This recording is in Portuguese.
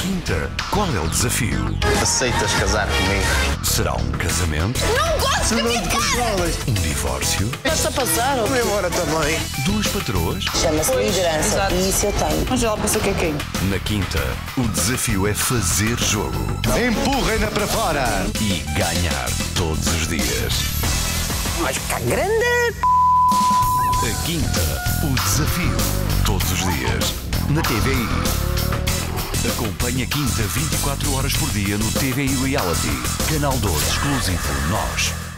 quinta, qual é o desafio? Aceitas casar comigo? Será um casamento? Não gosto da minha cara! Um divórcio? Estás a passar? Vou embora também. Duas patroas? Chama-se liderança. exato. E isso eu tenho. Mas ela pensa que é quem? Na quinta, o desafio é fazer jogo Empurrem-na para fora. e ganhar todos os dias. Vai ficar grande! A quinta, o desafio, todos os dias, na TVI. Acompanhe a quinta 24 horas por dia no TVI Reality, canal 12 exclusivo Nós.